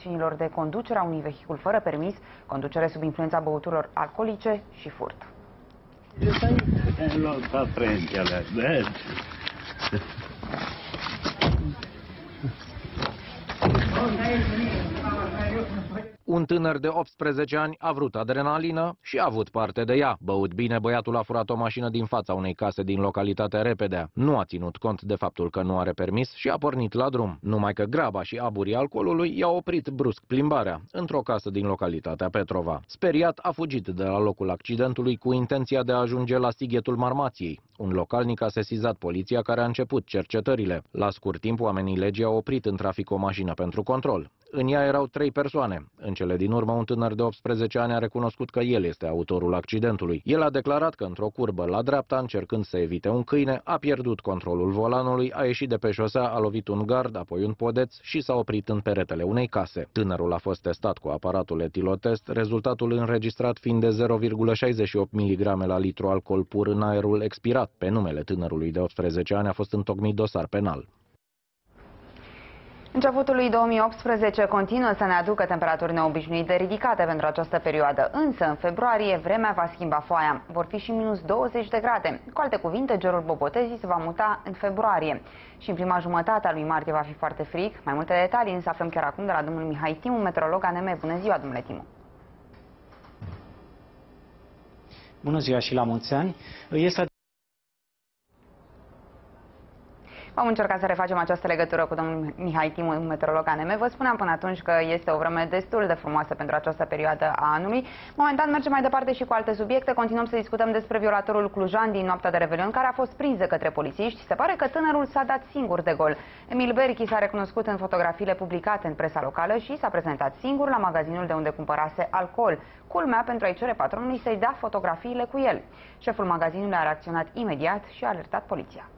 infracțiunilor de conducere a unui vehicul fără permis, conducere sub influența băuturilor alcoolice și furt. Un tânăr de 18 ani a vrut adrenalină și a avut parte de ea. Băut bine, băiatul a furat o mașină din fața unei case din localitatea Repedea. Nu a ținut cont de faptul că nu are permis și a pornit la drum. Numai că graba și aburii alcoolului i-au oprit brusc plimbarea într-o casă din localitatea Petrova. Speriat, a fugit de la locul accidentului cu intenția de a ajunge la Sighetul Marmației. Un localnic a sesizat poliția care a început cercetările. La scurt timp, oamenii legii au oprit în trafic o mașină pentru control. În ea erau trei persoane. În cele din urmă, un tânăr de 18 ani a recunoscut că el este autorul accidentului. El a declarat că într-o curbă la dreapta, încercând să evite un câine, a pierdut controlul volanului, a ieșit de pe șosea, a lovit un gard, apoi un podeț și s-a oprit în peretele unei case. Tânărul a fost testat cu aparatul etilotest, rezultatul înregistrat fiind de 0,68 mg la litru alcool pur în aerul expirat. Pe numele tânărului de 18 ani a fost întocmit dosar penal. Începutul lui 2018 continuă să ne aducă temperaturi neobișnuite ridicate pentru această perioadă, însă în februarie vremea va schimba foaia. Vor fi și minus 20 de grade. Cu alte cuvinte, gerul Bobotezii se va muta în februarie. Și în prima jumătate a lui martie va fi foarte frig. Mai multe detalii însă aflăm chiar acum de la domnul Mihai Timu, meteorolog ANM. Bună ziua, domnule Timu! Bună ziua și la mulți ani! Este Am încercat să refacem această legătură cu domnul Mihai Timu, meteorolog ANM. Vă spuneam până atunci că este o vreme destul de frumoasă pentru această perioadă a anului. Momentan mergem mai departe și cu alte subiecte. Continuăm să discutăm despre violatorul clujan din noaptea de Revelion, care a fost prins de către polițiști. Se pare că tânărul s-a dat singur de gol. Emil Berchi s-a recunoscut în fotografiile publicate în presa locală și s-a prezentat singur la magazinul de unde cumpărase alcool. Culmea pentru a-i cere patronului să-i dea fotografiile cu el. Șeful magazinului a reacționat imediat și a alertat poliția.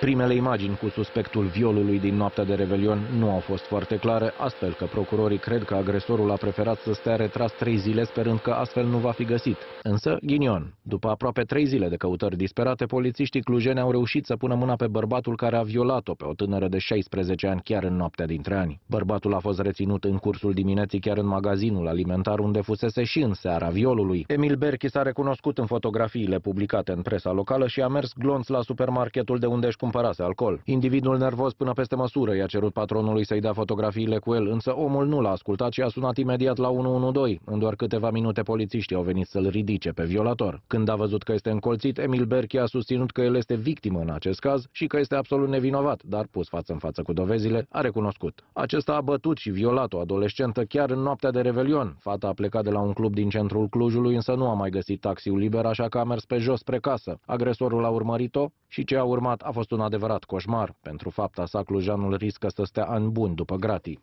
Primele imagini cu suspectul violului din noaptea de Revelion nu au fost foarte clare, astfel că procurorii cred că agresorul a preferat să stea retras trei zile sperând că astfel nu va fi găsit. Însă, ghinion, după aproape trei zile de căutări disperate, polițiștii clujeni au reușit să pună mâna pe bărbatul care a violat-o pe o tânără de 16 ani chiar în noaptea dintre ani. Bărbatul a fost reținut în cursul dimineții chiar în magazinul alimentar unde fusese și în seara violului. Emil Berchi s-a recunoscut în fotografiile publicate în presa locală și a mers glonț la supermarketul de unde își cumpărase alcool. Individul nervos până peste măsură i-a cerut patronului să-i dea fotografiile cu el, însă omul nu l-a ascultat și a sunat imediat la 112. În doar câteva minute polițiștii au venit să-l ridice pe violator. Când a văzut că este încolțit, Emil Berchi a susținut că el este victimă în acest caz și că este absolut nevinovat, dar pus față în față cu dovezile, a recunoscut. Acesta a bătut și violat o adolescentă chiar în noaptea de Revelion. Fata a plecat de la un club din centrul Clujului, însă nu a mai găsit taxiul liber, așa că a mers pe jos spre casă. Agresorul a urmărit-o și ce a urmat a fost un adevărat coșmar. Pentru fapta sa, clujanul riscă să stea ani buni după gratii.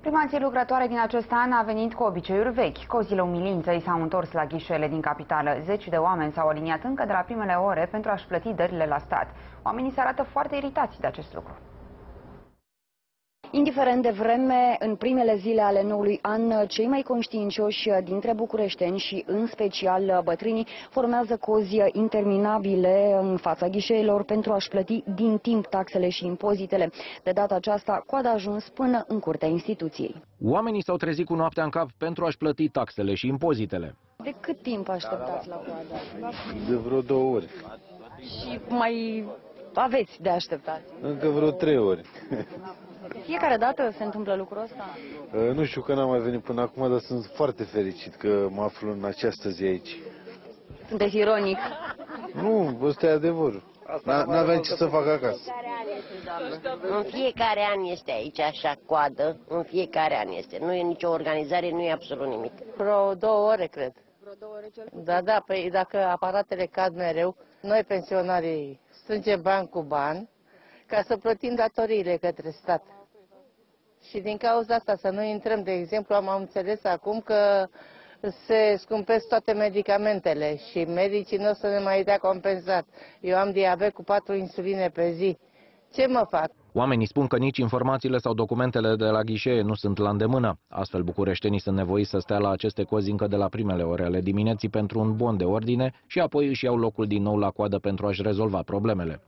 Prima zi lucrătoare din acest an a venit cu obiceiuri vechi. Cozile umilinței s-au întors la ghișele din capitală. Zeci de oameni s-au aliniat încă de la primele ore pentru a-și plăti dările la stat. Oamenii se arată foarte iritați de acest lucru. Indiferent de vreme, în primele zile ale noului an, cei mai conștiincioși dintre bucureșteni și în special bătrânii formează cozi interminabile în fața ghișeilor pentru a-și plăti din timp taxele și impozitele. De data aceasta, coada a ajuns până în curtea instituției. Oamenii s-au trezit cu noaptea în cap pentru a-și plăti taxele și impozitele. De cât timp așteptați la coadă? De vreo două ori. Și mai aveți de așteptat? Încă vreo trei ori. Fiecare dată se întâmplă lucrul ăsta? nu știu că n-am mai venit până acum, dar sunt foarte fericit că mă aflu în această zi aici. Sunteți ironic. Nu, ăsta e adevărul. N-aveam ce să fac acasă. În fiecare an este aici așa coadă, în fiecare an este. Nu e nicio organizare, nu e absolut nimic. Vreo două ore, cred. Vreo două ore cel Da, da, păi dacă aparatele cad mereu, noi pensionarii strângem bani cu bani ca să plătim datoriile către stat. Și din cauza asta să nu intrăm, de exemplu, am înțeles acum că se scumpesc toate medicamentele și medicii nu o să ne mai dea compensat. Eu am diabet cu patru insuline pe zi. Ce mă fac? Oamenii spun că nici informațiile sau documentele de la ghișee nu sunt la îndemână. Astfel, bucureștenii sunt nevoiți să stea la aceste cozi încă de la primele ore ale dimineții pentru un bon de ordine și apoi își iau locul din nou la coadă pentru a-și rezolva problemele.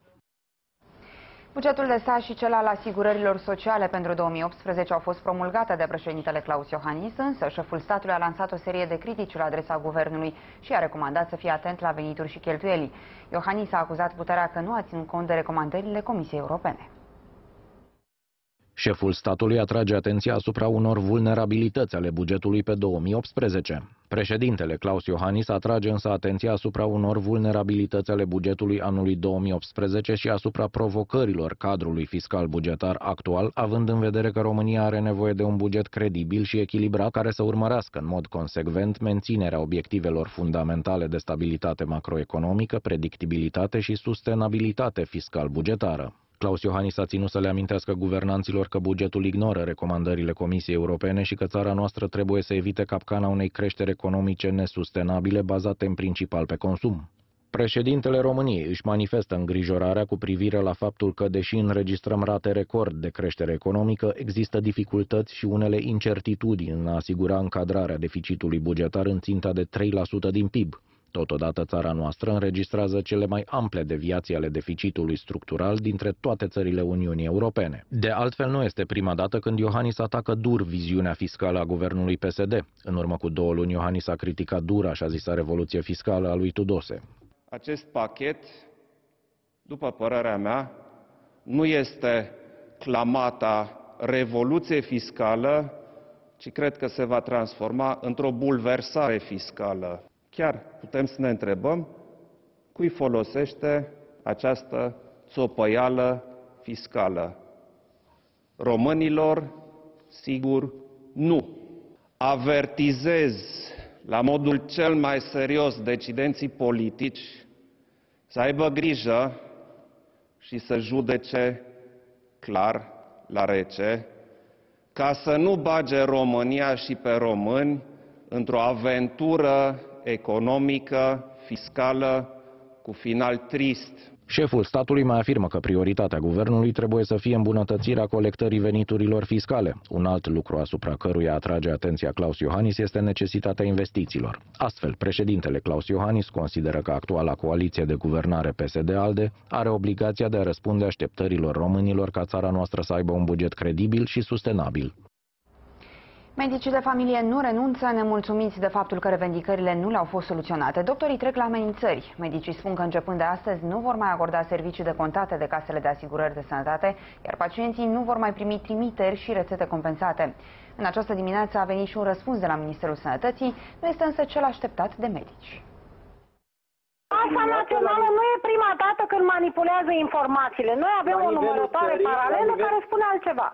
Bugetul de stat și cel al asigurărilor sociale pentru 2018 au fost promulgate de președintele Claus Iohannis, însă șeful statului a lansat o serie de critici la adresa guvernului și a recomandat să fie atent la venituri și cheltuieli. Iohannis a acuzat puterea că nu a ținut cont de recomandările Comisiei Europene. Șeful statului atrage atenția asupra unor vulnerabilități ale bugetului pe 2018. Președintele Claus Iohannis atrage însă atenția asupra unor vulnerabilități ale bugetului anului 2018 și asupra provocărilor cadrului fiscal bugetar actual, având în vedere că România are nevoie de un buget credibil și echilibrat care să urmărească în mod consecvent menținerea obiectivelor fundamentale de stabilitate macroeconomică, predictibilitate și sustenabilitate fiscal-bugetară. Claus Iohannis a ținut să le amintească guvernanților că bugetul ignoră recomandările Comisiei Europene și că țara noastră trebuie să evite capcana unei creșteri economice nesustenabile bazate în principal pe consum. Președintele României își manifestă îngrijorarea cu privire la faptul că, deși înregistrăm rate record de creștere economică, există dificultăți și unele incertitudini în a asigura încadrarea deficitului bugetar în ținta de 3% din PIB. Totodată, țara noastră înregistrează cele mai ample deviații ale deficitului structural dintre toate țările Uniunii Europene. De altfel, nu este prima dată când Iohannis atacă dur viziunea fiscală a guvernului PSD. În urmă cu două luni, Iohannis a criticat dur așa zisa revoluție fiscală a lui Tudose. Acest pachet, după părerea mea, nu este clamata revoluție fiscală, ci cred că se va transforma într-o bulversare fiscală Chiar putem să ne întrebăm cui folosește această țopăială fiscală. Românilor, sigur, nu. Avertizez la modul cel mai serios decidenții politici să aibă grijă și să judece clar la rece, ca să nu bage România și pe români într-o aventură economică, fiscală, cu final trist. Șeful statului mai afirmă că prioritatea guvernului trebuie să fie îmbunătățirea colectării veniturilor fiscale. Un alt lucru asupra căruia atrage atenția Claus Iohannis este necesitatea investițiilor. Astfel, președintele Claus Iohannis consideră că actuala coaliție de guvernare PSD-ALDE are obligația de a răspunde așteptărilor românilor ca țara noastră să aibă un buget credibil și sustenabil. Medicii de familie nu renunță, nemulțumiți de faptul că revendicările nu le-au fost soluționate. Doctorii trec la amenințări. Medicii spun că începând de astăzi nu vor mai acorda servicii de contate de casele de asigurări de sănătate, iar pacienții nu vor mai primi trimiteri și rețete compensate. În această dimineață a venit și un răspuns de la Ministerul Sănătății, nu este însă cel așteptat de medici. Casa Națională nu e prima dată când manipulează informațiile. Noi avem o numărătoare paralelă care spune altceva.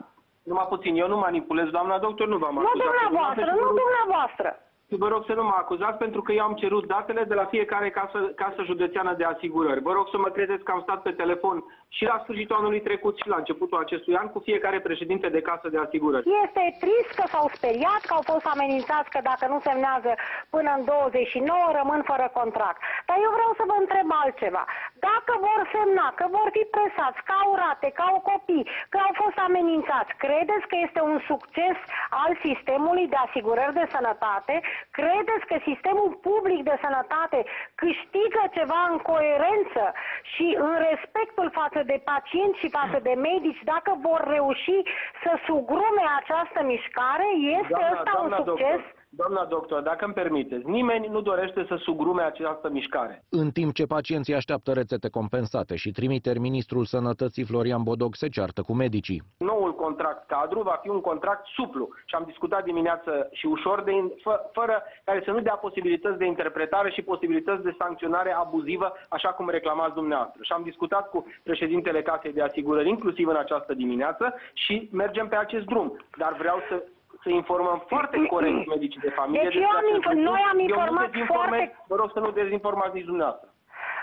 Numai puțin, eu nu manipulez, doamna doctor, nu v-am acuzat. Nu dumneavoastră, nu dumneavoastră. Vă rog să nu mă acuzați pentru că eu am cerut datele de la fiecare casă, casă județeană de asigurări. Vă rog să mă credeți că am stat pe telefon și la sfârșitul anului trecut și la începutul acestui an cu fiecare președinte de casă de asigurări. Este trist că s-au speriat, că au fost amenințați că dacă nu semnează până în 29 rămân fără contract. Dar eu vreau să vă întreb altceva. Dacă vor semna, că vor fi presați, că au rate, că au copii, că au fost amenințați, credeți că este un succes al sistemului de asigurări de sănătate? Credeți că sistemul public de sănătate câștigă ceva în coerență și în respectul față de pacienți și față de medici dacă vor reuși să sugrume această mișcare? Este doamna, ăsta doamna un succes? Doctor. Doamna doctor, dacă îmi permiteți, nimeni nu dorește să sugrume această mișcare. În timp ce pacienții așteaptă rețete compensate și trimite ministrul sănătății Florian Bodog se ceartă cu medicii. Noul contract cadru va fi un contract suplu și am discutat dimineață și ușor, de, fă, fără care să nu dea posibilități de interpretare și posibilități de sancționare abuzivă, așa cum reclamați dumneavoastră. Și am discutat cu președintele Casei de Asigurări, inclusiv în această dimineață, și mergem pe acest drum. Dar vreau să să informăm foarte corect medicii de familie. Deci eu am, noi am informat foarte... Vă rog să nu dezinformați nici dumneavoastră.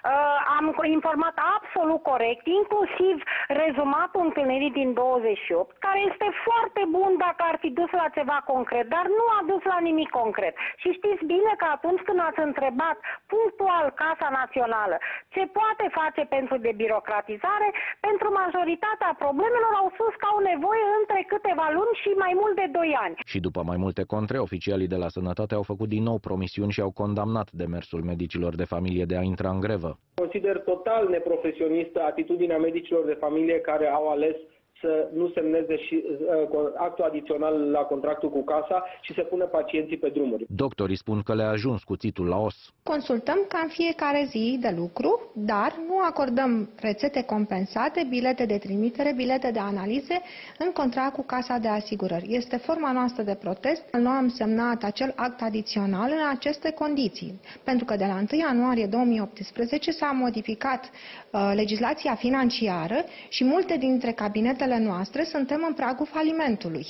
Uh, am informat absolut corect, inclusiv rezumatul întâlnirii din 28, care este foarte bun dacă ar fi dus la ceva concret, dar nu a dus la nimic concret. Și știți bine că atunci când ați întrebat punctual Casa Națională ce poate face pentru debirocratizare, pentru majoritatea problemelor au spus că au nevoie între câteva luni și mai mult de 2 ani. Și după mai multe contre, oficialii de la sănătate au făcut din nou promisiuni și au condamnat demersul medicilor de familie de a intra în grevă. Consider total neprofesionistă atitudinea medicilor de familie care au ales să nu semneze și uh, actul adițional la contractul cu casa și să pună pacienții pe drumuri. Doctorii spun că le-a ajuns cuțitul la os. Consultăm ca în fiecare zi de lucru, dar nu acordăm rețete compensate, bilete de trimitere, bilete de analize în contract cu Casa de Asigurări. Este forma noastră de protest. Nu am semnat acel act adițional în aceste condiții, pentru că de la 1 ianuarie 2018 s-a modificat uh, legislația financiară și multe dintre cabinetele noastre suntem în pragul falimentului.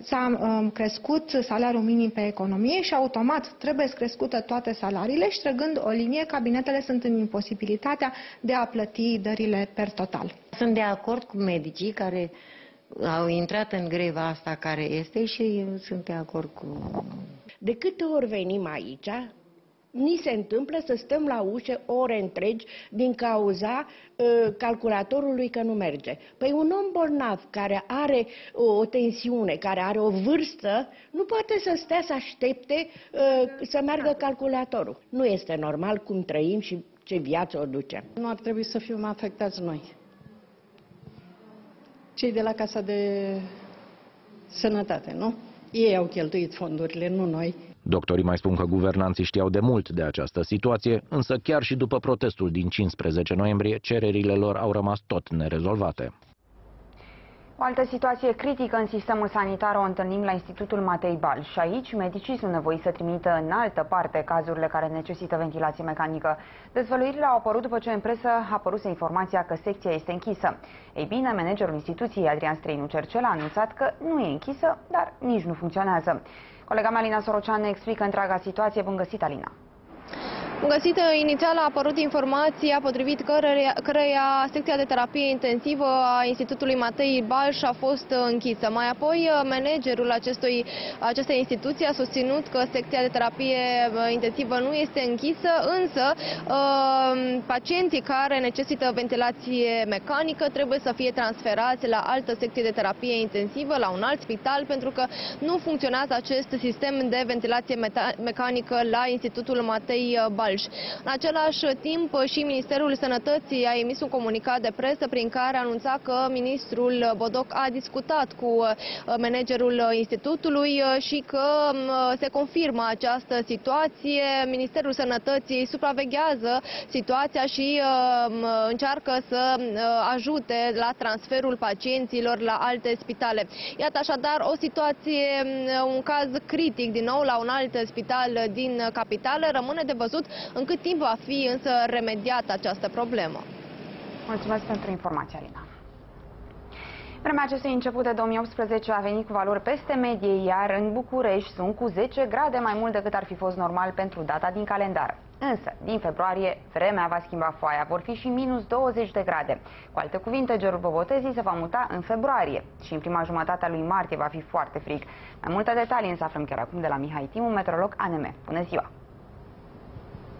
S-a um, crescut salariul minim pe economie și automat trebuie crescute toate salariile și trăgând o linie, cabinetele sunt în imposibilitatea de a plăti dările per total. Sunt de acord cu medicii care au intrat în greva asta care este și sunt de acord cu... De câte ori venim aici, ni se întâmplă să stăm la ușă ore întregi din cauza uh, calculatorului că nu merge. Păi un om bolnav care are o, o tensiune, care are o vârstă, nu poate să stea să aștepte uh, să meargă calculatorul. Nu este normal cum trăim și ce viață o ducem. Nu ar trebui să fim afectați noi. Cei de la Casa de Sănătate, nu? Ei au cheltuit fondurile, nu noi. Doctorii mai spun că guvernanții știau de mult de această situație, însă chiar și după protestul din 15 noiembrie, cererile lor au rămas tot nerezolvate. O altă situație critică în sistemul sanitar o întâlnim la Institutul Matei Bal și aici medicii sunt nevoiți să trimită în altă parte cazurile care necesită ventilație mecanică. Dezvăluirile au apărut după ce în presă a apărut informația că secția este închisă. Ei bine, managerul instituției Adrian Străinu Cercel a anunțat că nu e închisă, dar nici nu funcționează. Colega mea, Alina Sorocean, ne explică întreaga situație. Bun găsit, Alina! Găsită inițial a apărut informația potrivit căreia, căreia secția de terapie intensivă a Institutului Matei Balș a fost închisă. Mai apoi, managerul acestui, acestei instituții a susținut că secția de terapie intensivă nu este închisă, însă uh, pacienții care necesită ventilație mecanică trebuie să fie transferați la altă secție de terapie intensivă, la un alt spital, pentru că nu funcționează acest sistem de ventilație mecanică la Institutul Matei Balș. Balș. În același timp și Ministerul Sănătății a emis un comunicat de presă prin care anunța că ministrul Bodoc a discutat cu uh, managerul institutului uh, și că um, se confirmă această situație. Ministerul Sănătății supraveghează situația și um, încearcă să uh, ajute la transferul pacienților la alte spitale. Iată așadar o situație, um, un caz critic din nou la un alt spital din capitală. Rămâne de văzut în cât timp va fi însă remediată această problemă? Mulțumesc pentru informația, Alina. Vremea acestui început de 2018 a venit cu valori peste medie, iar în București sunt cu 10 grade mai mult decât ar fi fost normal pentru data din calendar. Însă, din februarie, vremea va schimba foaia, vor fi și minus 20 de grade. Cu alte cuvinte, gerul bobotezii se va muta în februarie și în prima jumătate a lui martie va fi foarte frig. Mai multe detalii însă aflăm chiar acum de la Mihai Timu, meteorolog ANM. Bună ziua!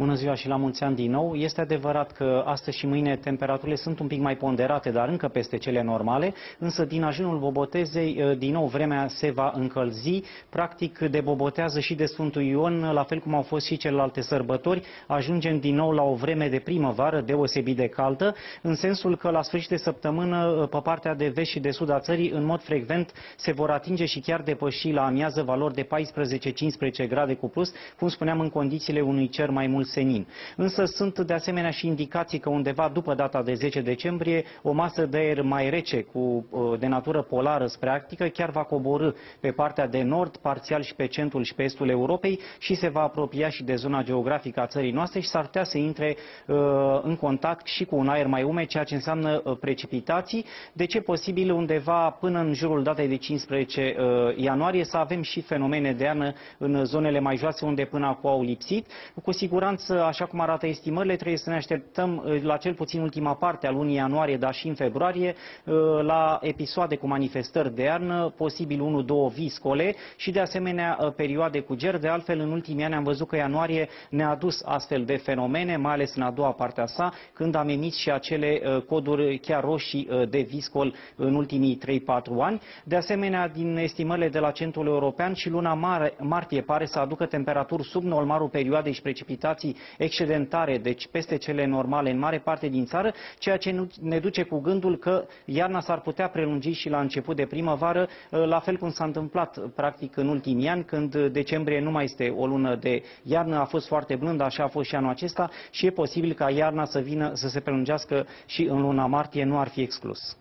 Bună ziua și la mulți ani din nou. Este adevărat că astăzi și mâine temperaturile sunt un pic mai ponderate, dar încă peste cele normale, însă din ajunul Bobotezei, eh, din nou, vremea se va încălzi. Practic, de Bobotează și de Sfântul Ion, la fel cum au fost și celelalte sărbători, ajungem din nou la o vreme de primăvară deosebit de caldă, în sensul că la sfârșit de săptămână, eh, pe partea de vest și de sud a țării, în mod frecvent, se vor atinge și chiar depăși la amiază valori de 14-15 grade cu plus, cum spuneam, în condițiile unui cer mai mult senin. Însă sunt de asemenea și indicații că undeva după data de 10 decembrie o masă de aer mai rece cu, uh, de natură polară spre Arctică chiar va coborâ pe partea de nord, parțial și pe centrul și pe estul Europei și se va apropia și de zona geografică a țării noastre și s-ar putea să intre uh, în contact și cu un aer mai umed, ceea ce înseamnă uh, precipitații. De ce posibil undeva până în jurul datei de 15 uh, ianuarie să avem și fenomene de iarnă în zonele mai joase unde până acum au lipsit. Cu siguranță siguranță, așa cum arată estimările, trebuie să ne așteptăm uh, la cel puțin ultima parte a lunii ianuarie, dar și în februarie, uh, la episoade cu manifestări de iarnă, posibil 1-2 viscole și de asemenea uh, perioade cu ger. De altfel, în ultimii ani am văzut că ianuarie ne-a dus astfel de fenomene, mai ales în a doua parte a sa, când am emis și acele coduri chiar roșii de viscol în ultimii 3-4 ani. De asemenea, din estimările de la Centrul European și luna mare, martie pare să aducă temperaturi sub normalul perioadei și precipitații precipitații excedentare, deci peste cele normale în mare parte din țară, ceea ce ne duce cu gândul că iarna s-ar putea prelungi și la început de primăvară, la fel cum s-a întâmplat practic în ultimii ani, când decembrie nu mai este o lună de iarnă, a fost foarte blândă, așa a fost și anul acesta și e posibil ca iarna să vină să se prelungească și în luna martie, nu ar fi exclus.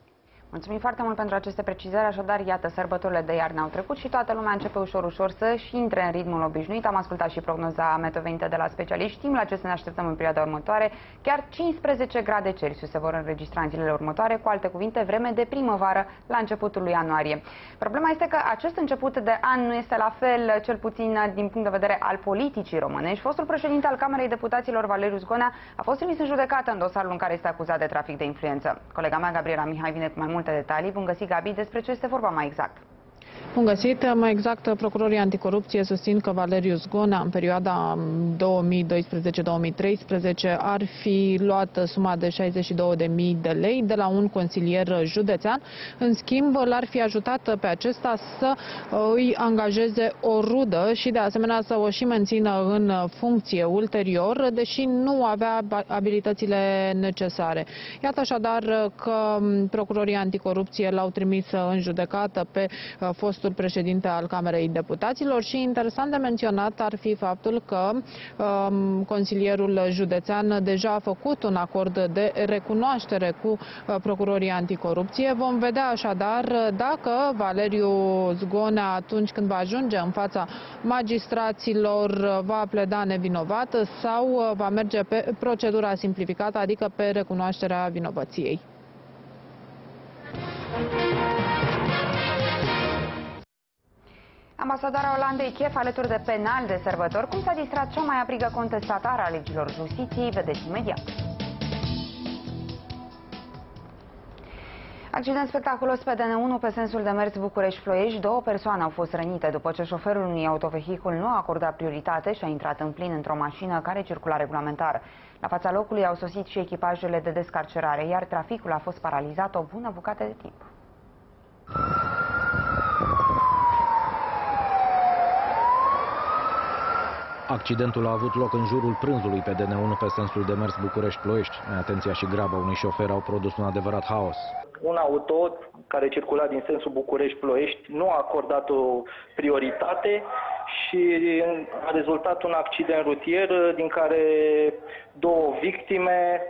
Mulțumim foarte mult pentru aceste precizări, așadar, iată, sărbătorile de iarnă au trecut și toată lumea începe ușor, ușor să-și intre în ritmul obișnuit. Am ascultat și prognoza metovenită de la specialiști. Știm la ce să ne așteptăm în perioada următoare. Chiar 15 grade Celsius se vor înregistra în zilele următoare, cu alte cuvinte, vreme de primăvară la începutul lui ianuarie. Problema este că acest început de an nu este la fel, cel puțin din punct de vedere al politicii românești. Fostul președinte al Camerei Deputaților, Valeriu Zgonea, a fost trimis în judecată în dosarul în care este acuzat de trafic de influență. Colega mea, Gabriela Mihai, vine cu mai multe detalii. Bun găsit, Gabi, despre ce este vorba mai exact. Bun găsit. Mai exact, procurorii anticorupție susțin că Valeriu Zgonea, în perioada 2012-2013, ar fi luat suma de 62.000 de lei de la un consilier județean. În schimb, l-ar fi ajutat pe acesta să îi angajeze o rudă și, de asemenea, să o și mențină în funcție ulterior, deși nu avea abilitățile necesare. Iată așadar că procurorii anticorupție l-au trimis în judecată pe fost fostul președinte al Camerei Deputaților și interesant de menționat ar fi faptul că um, consilierul județean deja a făcut un acord de recunoaștere cu uh, procurorii anticorupție. Vom vedea așadar dacă Valeriu Zgonea atunci când va ajunge în fața magistraților va pleda nevinovat sau uh, va merge pe procedura simplificată, adică pe recunoașterea vinovăției. Ambasadora Olandei chef alături de penal de sărbători. Cum s-a distrat cea mai aprigă contestatară a legilor justiției? Vedeți imediat. Accident spectaculos pe DN1 pe sensul de mers București-Ploiești. Două persoane au fost rănite după ce șoferul unui autovehicul nu a acordat prioritate și a intrat în plin într-o mașină care circula regulamentar. La fața locului au sosit și echipajele de descarcerare, iar traficul a fost paralizat o bună bucată de timp. Accidentul a avut loc în jurul prânzului pe DN1 pe sensul de mers București-Ploiești. Neatenția și graba unui șofer au produs un adevărat haos. Un auto care circula din sensul București-Ploiești nu a acordat o prioritate și a rezultat un accident rutier din care două victime,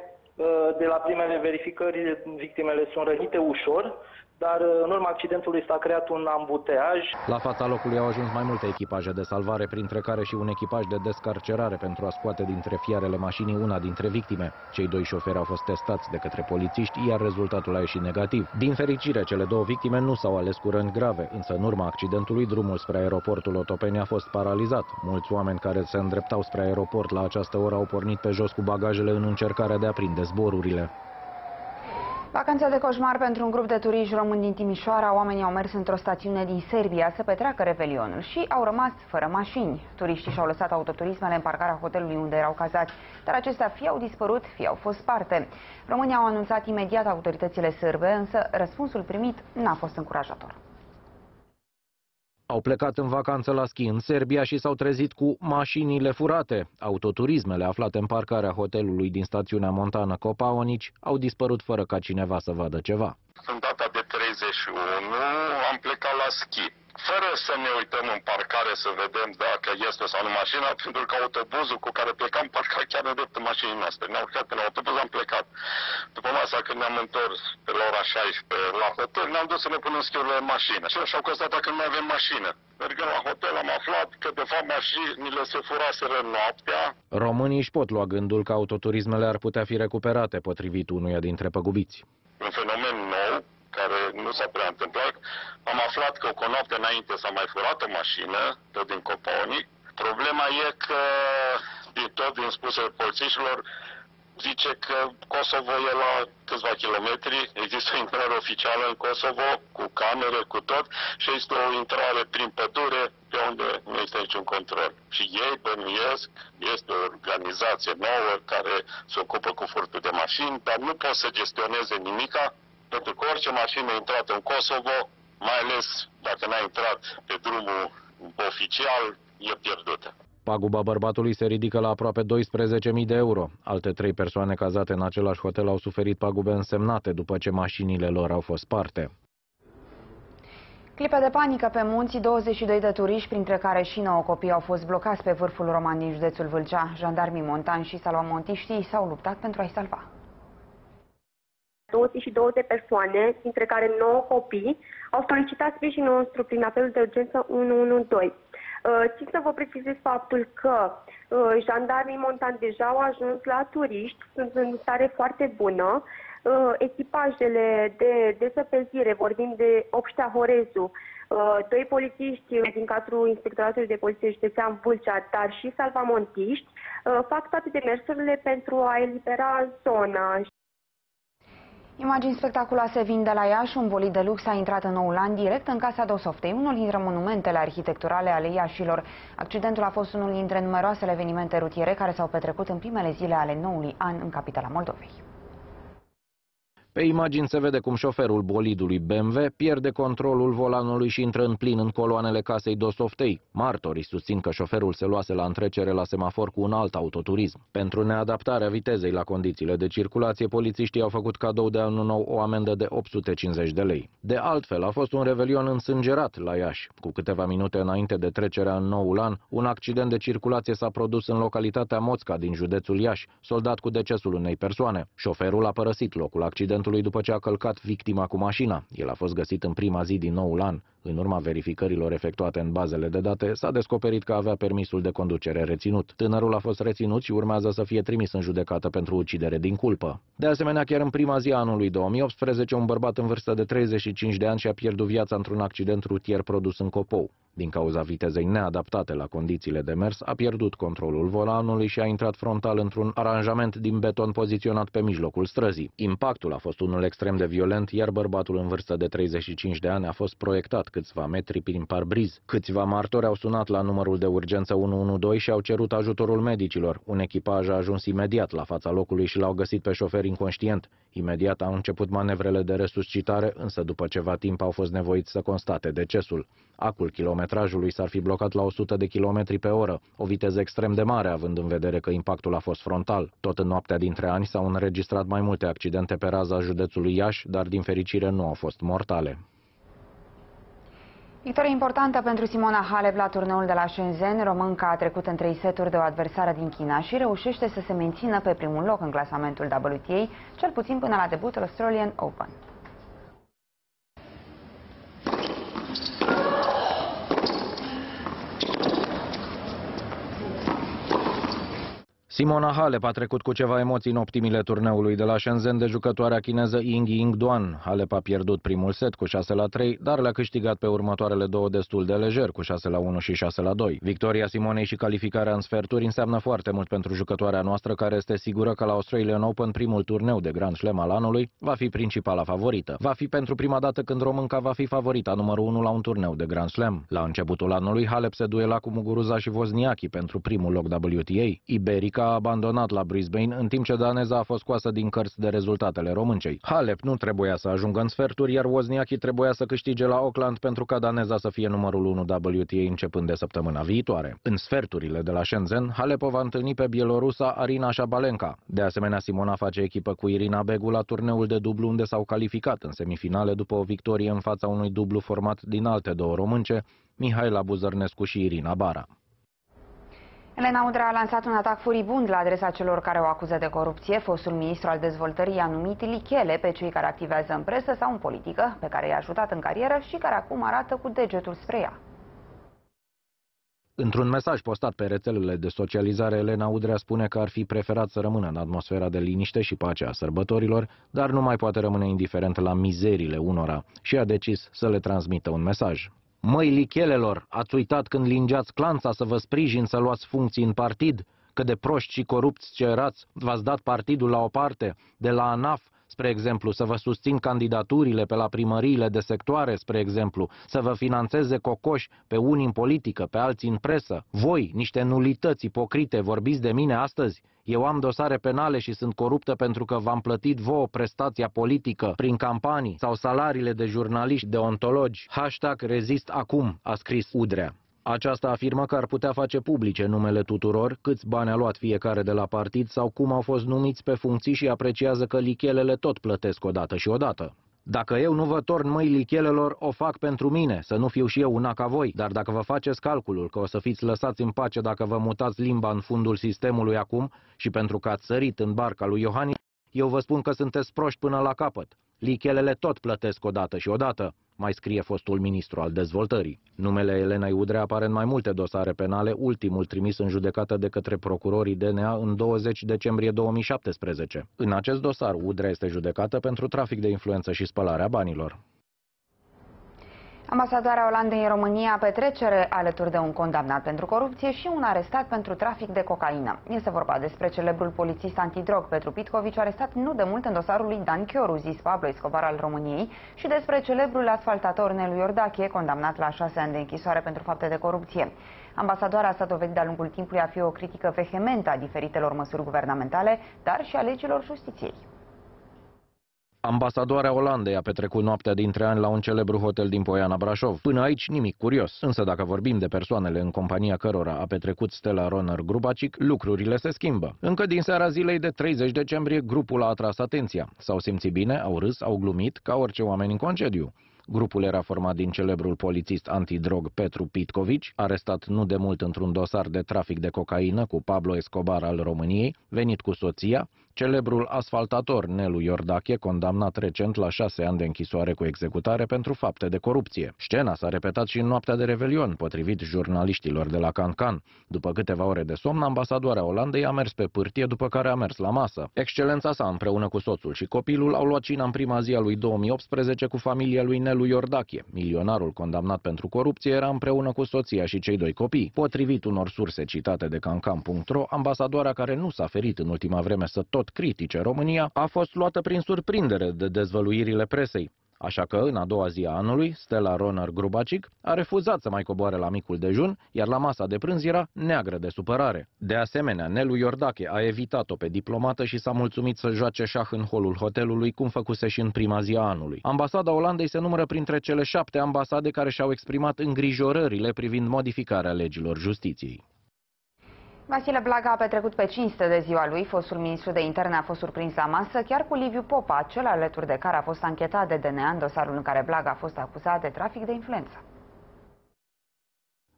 de la primele verificări, victimele sunt rănite ușor, dar uh, în urma accidentului s-a creat un ambuteaj. La fața locului au ajuns mai multe echipaje de salvare, printre care și un echipaj de descarcerare pentru a scoate dintre fiarele mașinii una dintre victime. Cei doi șoferi au fost testați de către polițiști, iar rezultatul a ieșit negativ. Din fericire, cele două victime nu s-au ales cu răni grave, însă în urma accidentului, drumul spre aeroportul Otopeni a fost paralizat. Mulți oameni care se îndreptau spre aeroport la această oră au pornit pe jos cu bagajele în încercarea de a prinde zborurile. Vacanța de coșmar pentru un grup de turiști români din Timișoara. Oamenii au mers într-o stațiune din Serbia să petreacă revelionul și au rămas fără mașini. Turiștii și-au lăsat autoturismele în parcarea hotelului unde erau cazați, dar acestea fie au dispărut, fie au fost sparte. Românii au anunțat imediat autoritățile sârbe, însă răspunsul primit n-a fost încurajator. Au plecat în vacanță la schi în Serbia și s-au trezit cu mașinile furate. Autoturismele aflate în parcarea hotelului din stațiunea montană Copaonici au dispărut fără ca cineva să vadă ceva. În data de 31 am plecat la schi fără să ne uităm în parcare să vedem dacă este sau nu mașina, pentru că autobuzul cu care plecam parca chiar în dreptul mașinii noastre. Ne-am urcat în autobuz, am plecat. După masa, când ne-am întors pe la ora 16 la hotel, ne-am dus să ne punem schiurile în mașină. Și așa au constatat că nu mai avem mașină. Mergând la hotel am aflat că de fapt mașinile se furaseră noaptea. Românii își pot lua gândul că autoturismele ar putea fi recuperate, potrivit unuia dintre păgubiți. Un fenomen nou, care nu s-a prea întâmplat. Am aflat că cu o noapte înainte s-a mai furat o mașină, tot din Coponic. Problema e că, din tot din spusele polițiștilor, zice că Kosovo e la câțiva kilometri, există o intrare oficială în Kosovo, cu camere, cu tot, și există o intrare prin pădure, pe unde nu există niciun control. Și ei bănuiesc, este o organizație nouă care se ocupă cu furtul de mașini, dar nu pot să gestioneze nimica pentru că orice mașină intrată în Kosovo, mai ales dacă n-a intrat pe drumul oficial, e pierdută. Paguba bărbatului se ridică la aproape 12.000 de euro. Alte trei persoane cazate în același hotel au suferit pagube însemnate după ce mașinile lor au fost sparte. Clipe de panică pe munți, 22 de turiști, printre care și 9 copii, au fost blocați pe vârful roman din județul Vâlcea. Jandarmii montani și salvamontiștii s-au luptat pentru a-i salva. 22 de persoane, dintre care 9 copii, au solicitat sprijinul nostru prin apelul de urgență 112. Uh, țin să vă precizez faptul că uh, jandarmii montani deja au ajuns la turiști, sunt în stare foarte bună. Uh, echipajele de desăpezire, vorbim de Obștea Horezu, doi polițiști din cadrul Inspectoratului de Poliție Județean Vâlcea, dar și salvamontiști, fac toate demersurile pentru a elibera zona. Imagini spectaculoase vin de la Iași, un bolid de lux a intrat în noul an direct în Casa Dosoftei, unul dintre monumentele arhitecturale ale Iașilor. Accidentul a fost unul dintre numeroasele evenimente rutiere care s-au petrecut în primele zile ale noului an în capitala Moldovei. Pe imagini se vede cum șoferul bolidului BMW pierde controlul volanului și intră în plin în coloanele casei Dosoftei. Martorii susțin că șoferul se luase la întrecere la semafor cu un alt autoturism. Pentru neadaptarea vitezei la condițiile de circulație, polițiștii au făcut cadou de anul nou o amendă de 850 de lei. De altfel, a fost un revelion însângerat la Iași. Cu câteva minute înainte de trecerea în noul an, un accident de circulație s-a produs în localitatea Moțca din județul Iași, soldat cu decesul unei persoane. Șoferul a părăsit locul accidentului accidentului după ce a călcat victima cu mașina. El a fost găsit în prima zi din noul an. În urma verificărilor efectuate în bazele de date, s-a descoperit că avea permisul de conducere reținut. Tânărul a fost reținut și urmează să fie trimis în judecată pentru ucidere din culpă. De asemenea, chiar în prima zi a anului 2018, un bărbat în vârstă de 35 de ani și-a pierdut viața într-un accident rutier produs în Copou. Din cauza vitezei neadaptate la condițiile de mers, a pierdut controlul volanului și a intrat frontal într-un aranjament din beton poziționat pe mijlocul străzii. Impactul a fost unul extrem de violent, iar bărbatul în vârstă de 35 de ani a fost proiectat câțiva metri prin parbriz. Câțiva martori au sunat la numărul de urgență 112 și au cerut ajutorul medicilor. Un echipaj a ajuns imediat la fața locului și l-au găsit pe șofer inconștient. Imediat au început manevrele de resuscitare, însă după ceva timp au fost nevoiți să constate decesul. Acul kilometrajului s-ar fi blocat la 100 de km pe oră, o viteză extrem de mare, având în vedere că impactul a fost frontal. Tot în noaptea dintre ani s-au înregistrat mai multe accidente pe raza județului Iași, dar din fericire nu au fost mortale. Victorie importantă pentru Simona Halep la turneul de la Shenzhen. Românca a trecut în trei seturi de o adversară din China și reușește să se mențină pe primul loc în clasamentul WTA, cel puțin până la debutul Australian Open. Simona Halep a trecut cu ceva emoții în optimile turneului de la Shenzhen de jucătoarea chineză Ying Ying Duan. Halep a pierdut primul set cu 6 la 3, dar le-a câștigat pe următoarele două destul de lejer cu 6 la 1 și 6 la 2. Victoria Simonei și calificarea în sferturi înseamnă foarte mult pentru jucătoarea noastră care este sigură că la Australian Open primul turneu de Grand Slam al anului va fi principala favorită. Va fi pentru prima dată când românca va fi favorita numărul 1 la un turneu de Grand Slam. La începutul anului Halep se duela cu Muguruza și Wozniacki pentru primul loc WTA. Iberica a abandonat la Brisbane, în timp ce daneza a fost scoasă din cărți de rezultatele româncei. Halep nu trebuia să ajungă în sferturi, iar Wozniacki trebuia să câștige la Auckland pentru ca daneza să fie numărul 1 WTA începând de săptămâna viitoare. În sferturile de la Shenzhen, Halep o va întâlni pe bielorusa Arina Shabalenka. De asemenea, Simona face echipă cu Irina Begu la turneul de dublu unde s-au calificat în semifinale după o victorie în fața unui dublu format din alte două românce, Mihaela Buzărnescu și Irina Bara. Elena Udrea a lansat un atac furibund la adresa celor care o acuză de corupție. Fostul ministru al dezvoltării a numit lichele pe cei care activează în presă sau în politică, pe care i-a ajutat în carieră și care acum arată cu degetul spre ea. Într-un mesaj postat pe rețelele de socializare, Elena Udrea spune că ar fi preferat să rămână în atmosfera de liniște și pace a sărbătorilor, dar nu mai poate rămâne indiferent la mizerile unora și a decis să le transmită un mesaj. Măi lichelelor, ați uitat când lingeați clanța să vă sprijin să luați funcții în partid? Că de proști și corupți ce erați, v-ați dat partidul la o parte, de la ANAF, spre exemplu, să vă susțin candidaturile pe la primăriile de sectoare, spre exemplu, să vă financeze cocoși pe unii în politică, pe alții în presă. Voi, niște nulități ipocrite, vorbiți de mine astăzi? Eu am dosare penale și sunt coruptă pentru că v-am plătit vouă prestația politică prin campanii sau salariile de jurnaliști, de ontologi. Hashtag rezist acum, a scris Udrea. Aceasta afirmă că ar putea face publice numele tuturor, câți bani a luat fiecare de la partid sau cum au fost numiți pe funcții și apreciază că lichelele tot plătesc odată și odată. Dacă eu nu vă torn mâini lichelelor, o fac pentru mine, să nu fiu și eu una ca voi, dar dacă vă faceți calculul că o să fiți lăsați în pace dacă vă mutați limba în fundul sistemului acum și pentru că ați sărit în barca lui Iohannis, eu vă spun că sunteți proști până la capăt. Lichelele tot plătesc odată și odată, mai scrie fostul ministru al dezvoltării. Numele Elena Udrea apare în mai multe dosare penale, ultimul trimis în judecată de către procurorii DNA în 20 decembrie 2017. În acest dosar, Udrea este judecată pentru trafic de influență și spălarea banilor. Ambasadoarea Olandei în România petrecere alături de un condamnat pentru corupție și un arestat pentru trafic de cocaină. Este vorba despre celebrul polițist antidrog Petru Pitcovici, arestat nu de mult în dosarul lui Dan Chioru, zis Pablo Escobar al României, și despre celebrul asfaltator Nelu Iordache, condamnat la șase ani de închisoare pentru fapte de corupție. Ambasadoarea s-a dovedit de-a lungul timpului a fi o critică vehementă a diferitelor măsuri guvernamentale, dar și a legilor justiției. Ambasadoarea Olandei a petrecut noaptea dintre ani la un celebru hotel din Poiana Brașov. Până aici nimic curios, însă dacă vorbim de persoanele în compania cărora a petrecut Stella Roner Grubacic, lucrurile se schimbă. Încă din seara zilei de 30 decembrie, grupul a atras atenția. S-au simțit bine, au râs, au glumit, ca orice oameni în concediu. Grupul era format din celebrul polițist antidrog Petru Pitcovici, arestat nu de mult într-un dosar de trafic de cocaină cu Pablo Escobar al României, venit cu soția, Celebrul asfaltator Nelu Iordache, condamnat recent la șase ani de închisoare cu executare pentru fapte de corupție. Scena s-a repetat și în noaptea de revelion, potrivit jurnaliștilor de la Cancan. După câteva ore de somn, ambasadoarea Olandei a mers pe pârtie, după care a mers la masă. Excelența sa, împreună cu soțul și copilul, au luat cina în prima zi a lui 2018 cu familia lui Nelu Iordache. Milionarul condamnat pentru corupție era împreună cu soția și cei doi copii. Potrivit unor surse citate de cancan.ro, ambasadoarea care nu s-a ferit în ultima vreme să tot critice România, a fost luată prin surprindere de dezvăluirile presei. Așa că, în a doua zi a anului, Stella Roner Grubacic a refuzat să mai coboare la micul dejun, iar la masa de prânz era neagră de supărare. De asemenea, Nelu Iordache a evitat-o pe diplomată și s-a mulțumit să joace șah în holul hotelului, cum făcuse și în prima zi a anului. Ambasada Olandei se numără printre cele șapte ambasade care și-au exprimat îngrijorările privind modificarea legilor justiției. Vasile Blaga a petrecut pe cinste de ziua lui. Fostul ministru de interne a fost surprins la masă, chiar cu Liviu Popa, cel alături de care a fost anchetat de DNA în dosarul în care Blaga a fost acuzat de trafic de influență.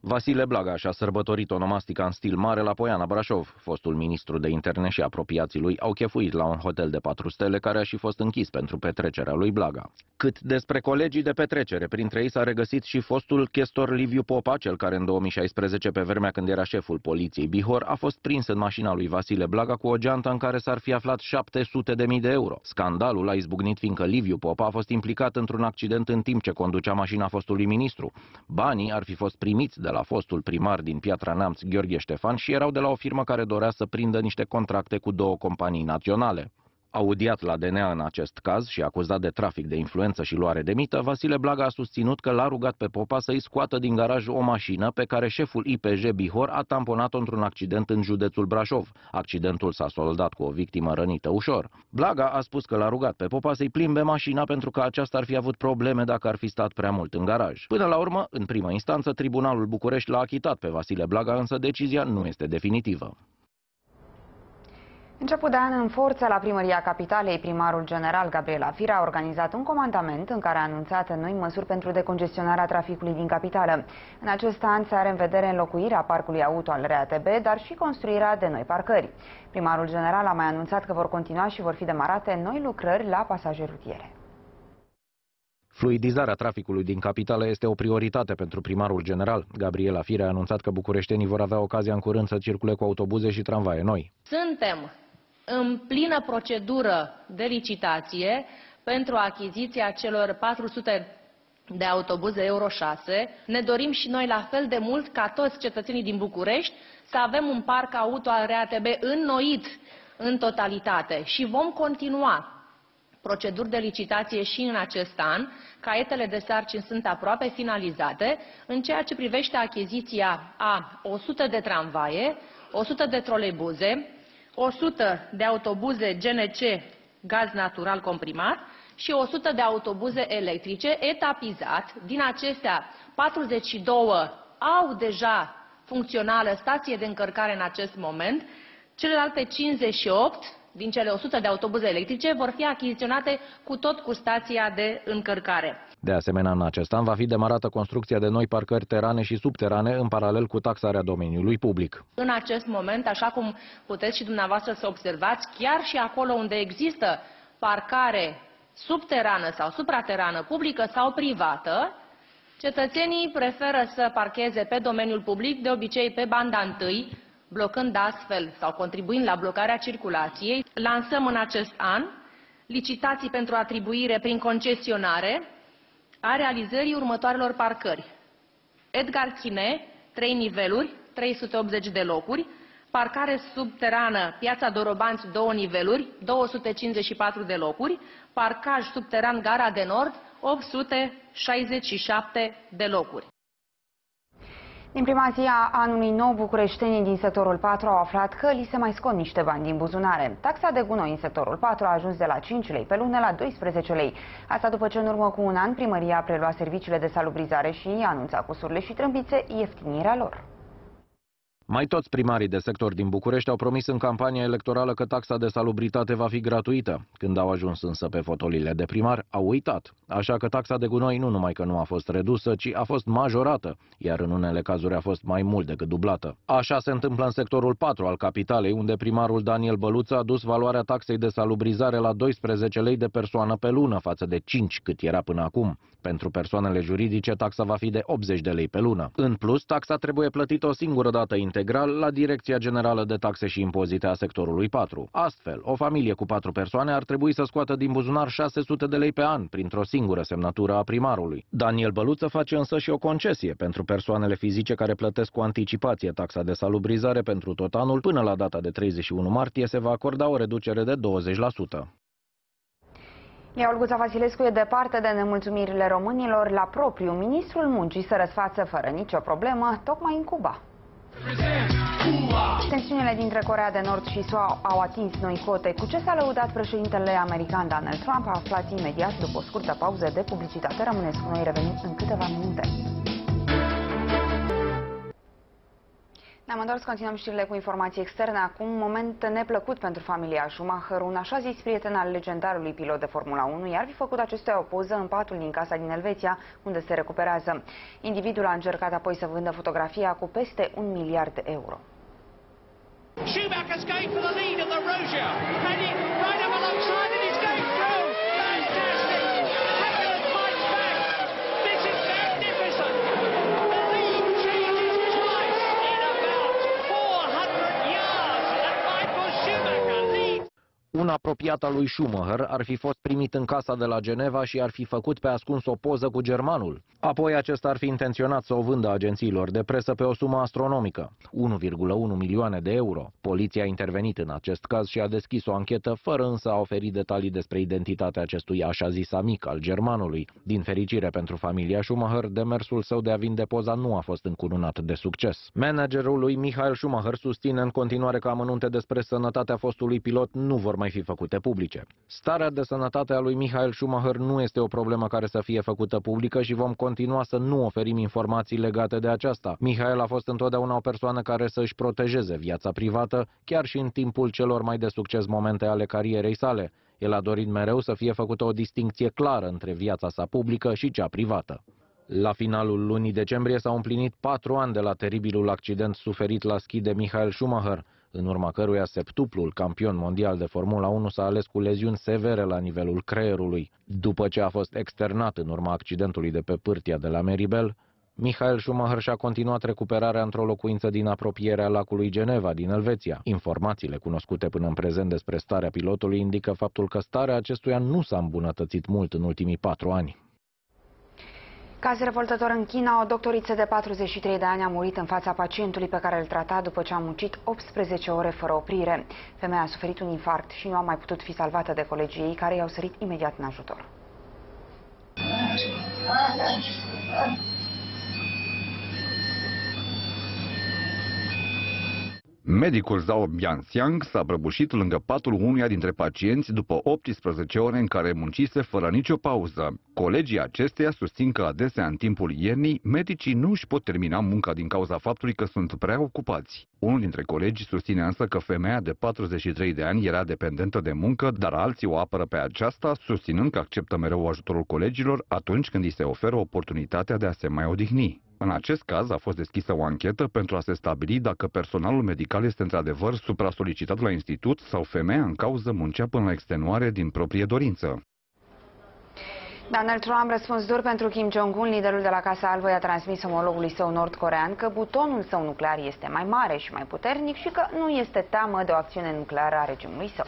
Vasile Blaga și-a sărbătorit onomastica în stil mare la Poiana Brașov. Fostul ministru de interne și apropiații lui au chefuit la un hotel de patru stele care a și fost închis pentru petrecerea lui Blaga. Cât despre colegii de petrecere, printre ei s-a regăsit și fostul chestor Liviu Popa, cel care în 2016, pe vremea când era șeful poliției Bihor, a fost prins în mașina lui Vasile Blaga cu o geantă în care s-ar fi aflat 700 de mii de euro. Scandalul a izbucnit fiindcă Liviu Popa a fost implicat într-un accident în timp ce conducea mașina fostului ministru. Banii ar fi fost primiți de la fostul primar din Piatra Neamț, Gheorghe Ștefan, și erau de la o firmă care dorea să prindă niște contracte cu două companii naționale. Audiat la DNA în acest caz și acuzat de trafic de influență și luare de mită, Vasile Blaga a susținut că l-a rugat pe Popa să-i scoată din garaj o mașină pe care șeful IPJ Bihor a tamponat-o într-un accident în județul Brașov. Accidentul s-a soldat cu o victimă rănită ușor. Blaga a spus că l-a rugat pe Popa să-i plimbe mașina pentru că aceasta ar fi avut probleme dacă ar fi stat prea mult în garaj. Până la urmă, în prima instanță, Tribunalul București l-a achitat pe Vasile Blaga, însă decizia nu este definitivă. Început de an în forță la primăria capitalei, primarul general Gabriela Fira a organizat un comandament în care a anunțat noi măsuri pentru decongestionarea traficului din capitală. În acest an se are în vedere înlocuirea parcului auto al RATB, dar și construirea de noi parcări. Primarul general a mai anunțat că vor continua și vor fi demarate noi lucrări la pasaje rutiere. Fluidizarea traficului din capitală este o prioritate pentru primarul general. Gabriela Fire a anunțat că bucureștenii vor avea ocazia în curând să circule cu autobuze și tramvaie noi. Suntem în plină procedură de licitație pentru achiziția celor 400 de autobuze Euro 6. Ne dorim și noi la fel de mult ca toți cetățenii din București să avem un parc auto al RATB înnoit în totalitate și vom continua proceduri de licitație și în acest an. Caietele de sarcini sunt aproape finalizate în ceea ce privește achiziția a 100 de tramvaie, 100 de troleibuze, 100 de autobuze GNC gaz natural comprimat și 100 de autobuze electrice etapizat. Din acestea, 42 au deja funcțională stație de încărcare în acest moment. Celelalte 58 din cele 100 de autobuze electrice vor fi achiziționate cu tot cu stația de încărcare. De asemenea, în acest an va fi demarată construcția de noi parcări terane și subterane în paralel cu taxarea domeniului public. În acest moment, așa cum puteți și dumneavoastră să observați, chiar și acolo unde există parcare subterană sau supraterană, publică sau privată, cetățenii preferă să parcheze pe domeniul public, de obicei pe banda întâi, blocând astfel sau contribuind la blocarea circulației. Lansăm în acest an licitații pentru atribuire prin concesionare a realizării următoarelor parcări. Edgar Chine, 3 niveluri, 380 de locuri, parcare subterană Piața Dorobanți, 2 niveluri, 254 de locuri, parcaj subteran Gara de Nord, 867 de locuri. Din prima zi a anului nou, bucureștenii din sectorul 4 au aflat că li se mai scot niște bani din buzunare. Taxa de gunoi în sectorul 4 a ajuns de la 5 lei pe lună la 12 lei. Asta după ce în urmă cu un an primăria a preluat serviciile de salubrizare și anunța cu surle și trâmbițe ieftinirea lor. Mai toți primarii de sector din București au promis în campania electorală că taxa de salubritate va fi gratuită. Când au ajuns însă pe fotolile de primar, au uitat. Așa că taxa de gunoi nu numai că nu a fost redusă, ci a fost majorată, iar în unele cazuri a fost mai mult decât dublată. Așa se întâmplă în sectorul 4 al capitalei, unde primarul Daniel Băluță a dus valoarea taxei de salubrizare la 12 lei de persoană pe lună, față de 5 cât era până acum. Pentru persoanele juridice, taxa va fi de 80 de lei pe lună. În plus, taxa trebuie plătită o singură dată integral la Direcția Generală de Taxe și Impozite a sectorului 4. Astfel, o familie cu patru persoane ar trebui să scoată din buzunar 600 de lei pe an printr-o singură semnătură a primarului. Daniel Băluță face însă și o concesie pentru persoanele fizice care plătesc cu anticipație taxa de salubrizare pentru tot anul. Până la data de 31 martie se va acorda o reducere de 20%. Iar Olguța Vasilescu e departe de nemulțumirile românilor la propriu. Ministrul muncii se răsfață fără nicio problemă, tocmai în Cuba. Tensiunile dintre Corea de Nord și SUA au atins noi cote. Cu ce s-a lăudat președintele american Donald Trump a aflat imediat după o scurtă pauză de publicitate. Rămâneți cu noi, revenim în câteva minute. Ne-am întors, continuăm știrile cu informații externe. Acum, un moment neplăcut pentru familia Schumacher, un așa zis prieten al legendarului pilot de Formula 1, iar fi făcut acestuia o poză în patul din casa din Elveția, unde se recuperează. Individul a încercat apoi să vândă fotografia cu peste un miliard de euro. Schumacher's going for the lead at the Roja, heading right up alongside and Un apropiat al lui Schumacher ar fi fost primit în casa de la Geneva și ar fi făcut pe ascuns o poză cu germanul. Apoi acesta ar fi intenționat să o vândă agențiilor de presă pe o sumă astronomică, 1,1 milioane de euro. Poliția a intervenit în acest caz și a deschis o anchetă, fără însă a oferi detalii despre identitatea acestui așa zis amic al germanului. Din fericire pentru familia Schumacher, demersul său de a vinde poza nu a fost încununat de succes. Managerul lui Michael Schumacher susține în continuare că amănunte despre sănătatea fostului pilot nu vor mai fi făcute publice. Starea de sănătate a lui Michael Schumacher nu este o problemă care să fie făcută publică și vom continua să nu oferim informații legate de aceasta. Michael a fost întotdeauna o persoană care să-și protejeze viața privată, chiar și în timpul celor mai de succes momente ale carierei sale. El a dorit mereu să fie făcută o distinție clară între viața sa publică și cea privată. La finalul lunii decembrie s-au împlinit patru ani de la teribilul accident suferit la schi de Michael Schumacher, în urma căruia septuplul campion mondial de Formula 1 s-a ales cu leziuni severe la nivelul creierului. După ce a fost externat în urma accidentului de pe pârtia de la Meribel, Michael Schumacher și-a continuat recuperarea într-o locuință din apropierea lacului Geneva, din Elveția. Informațiile cunoscute până în prezent despre starea pilotului indică faptul că starea acestuia nu s-a îmbunătățit mult în ultimii patru ani. Caz revoltător în China, o doctoriță de 43 de ani a murit în fața pacientului pe care îl trata după ce a muncit 18 ore fără oprire. Femeia a suferit un infarct și nu a mai putut fi salvată de colegii ei care i-au sărit imediat în ajutor. Medicul Zhao Bianxiang s-a prăbușit lângă patul unuia dintre pacienți după 18 ore în care muncise fără nicio pauză. Colegii acesteia susțin că adesea în timpul iernii medicii nu își pot termina munca din cauza faptului că sunt prea ocupați. Unul dintre colegi susține însă că femeia de 43 de ani era dependentă de muncă, dar alții o apără pe aceasta, susținând că acceptă mereu ajutorul colegilor atunci când îi se oferă oportunitatea de a se mai odihni. În acest caz a fost deschisă o anchetă pentru a se stabili dacă personalul medical este într-adevăr supra-solicitat la institut sau femeia în cauză muncea până la extenuare din proprie dorință. Donald Trump răspuns dur pentru Kim Jong-un, liderul de la Casa Albă i-a transmis omologului său nord-corean că butonul său nuclear este mai mare și mai puternic și că nu este teamă de o acțiune nucleară a regimului său.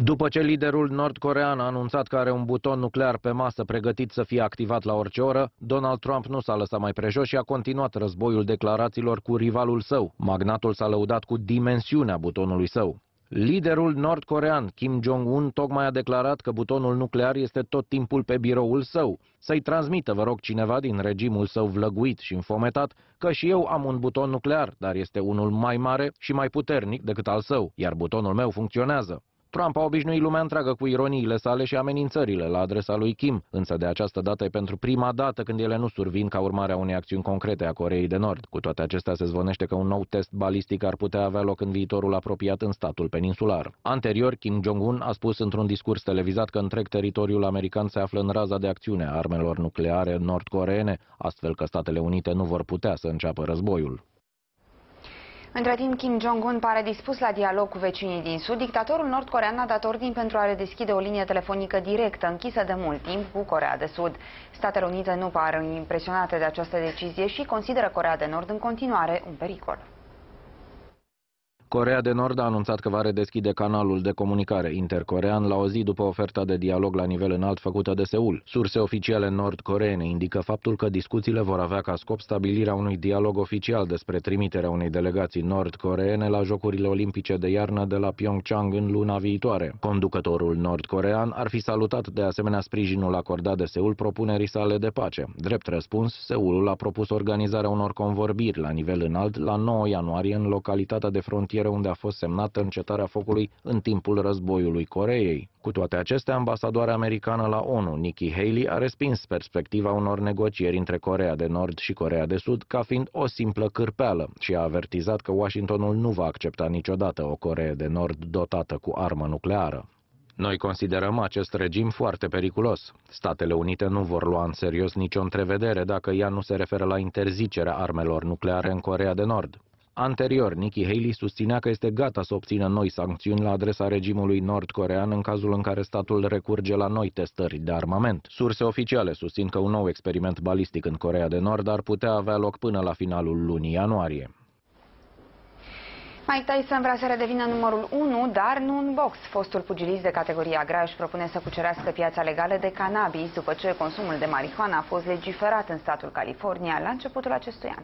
După ce liderul nord-corean a anunțat că are un buton nuclear pe masă pregătit să fie activat la orice oră, Donald Trump nu s-a lăsat mai prejos și a continuat războiul declarațiilor cu rivalul său. Magnatul s-a lăudat cu dimensiunea butonului său. Liderul nord-corean Kim Jong-un tocmai a declarat că butonul nuclear este tot timpul pe biroul său. Să-i transmită, vă rog, cineva din regimul său vlăguit și înfometat că și eu am un buton nuclear, dar este unul mai mare și mai puternic decât al său, iar butonul meu funcționează. Trump a obișnuit lumea întreagă cu ironiile sale și amenințările la adresa lui Kim, însă de această dată e pentru prima dată când ele nu survin ca urmare a unei acțiuni concrete a Coreei de Nord. Cu toate acestea se zvonește că un nou test balistic ar putea avea loc în viitorul apropiat în statul peninsular. Anterior, Kim Jong-un a spus într-un discurs televizat că întreg teritoriul american se află în raza de acțiune a armelor nucleare nord-coreene, astfel că Statele Unite nu vor putea să înceapă războiul. Între timp, Kim Jong-un pare dispus la dialog cu vecinii din Sud. Dictatorul nord-corean a dat ordin pentru a redeschide o linie telefonică directă, închisă de mult timp, cu Corea de Sud. Statele Unite nu par impresionate de această decizie și consideră Corea de Nord în continuare un pericol. Corea de Nord a anunțat că va redeschide canalul de comunicare intercorean la o zi după oferta de dialog la nivel înalt făcută de Seul. Surse oficiale nord-coreene indică faptul că discuțiile vor avea ca scop stabilirea unui dialog oficial despre trimiterea unei delegații nord-coreene la Jocurile Olimpice de iarnă de la Pyeongchang în luna viitoare. Conducătorul nord-corean ar fi salutat de asemenea sprijinul acordat de Seul propunerii sale de pace. Drept răspuns, Seulul a propus organizarea unor convorbiri la nivel înalt la 9 ianuarie în localitatea de frontieră frontieră unde a fost semnată încetarea focului în timpul războiului Coreei. Cu toate acestea, ambasadoarea americană la ONU, Nikki Haley, a respins perspectiva unor negocieri între Corea de Nord și Corea de Sud ca fiind o simplă cârpeală și a avertizat că Washingtonul nu va accepta niciodată o Coree de Nord dotată cu armă nucleară. Noi considerăm acest regim foarte periculos. Statele Unite nu vor lua în serios nicio întrevedere dacă ea nu se referă la interzicerea armelor nucleare în Corea de Nord. Anterior, Nikki Haley susținea că este gata să obțină noi sancțiuni la adresa regimului nord-corean în cazul în care statul recurge la noi testări de armament. Surse oficiale susțin că un nou experiment balistic în Corea de Nord ar putea avea loc până la finalul lunii ianuarie. Mike Tyson vrea să redevină numărul 1, dar nu în box. Fostul pugilist de categoria grea își propune să cucerească piața legală de cannabis după ce consumul de marihuana a fost legiferat în statul California la începutul acestui an.